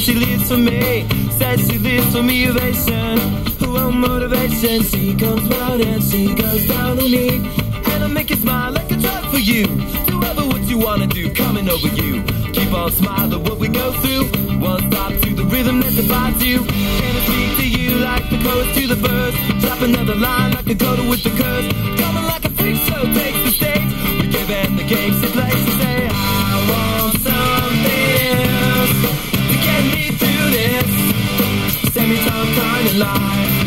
she lives for me. Says she lives for me ovation. Want motivation? She comes round and she goes down on me. And I make you smile like a drug for you. Do ever what you wanna do, coming over you. Keep on smiling what we go through. One stop to the rhythm that divides you. And I speak to you like the chorus to the verse. Drop another line like a coda with the curse. Coming like a freak show takes the stage. We give in the game, she plays to say, I want something else to get me through this semi-charmed kind of life.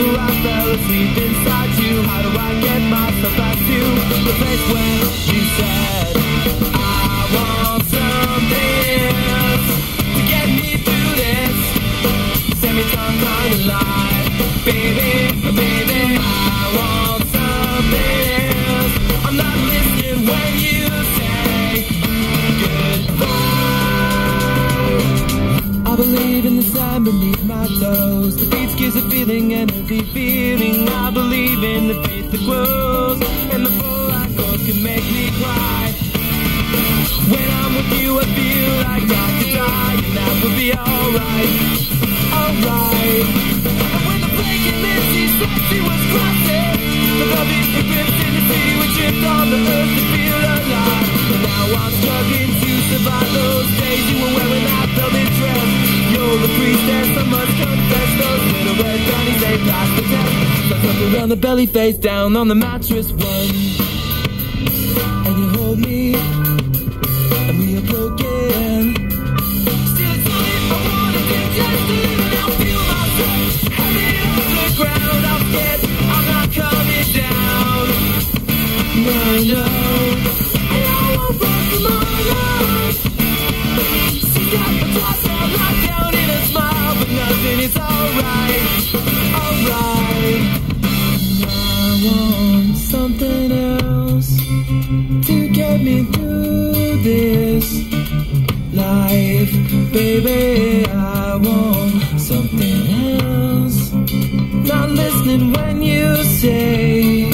Where I fell asleep inside you? How do I get myself back to the place where you said? I want something believe in the sand beneath my toes. The beach gives a feeling and deep feeling. I believe in the faith that grows. And the full I chords can make me cry. When I'm with you, I feel like I could die, and that would be alright, alright. And when the mist, she said she was crossing. The rubbish that grips in the sea, we drift on the earth to feel Tuck around the belly, face down on the mattress one. And you hold me Maybe I want something else. Not listening when you say.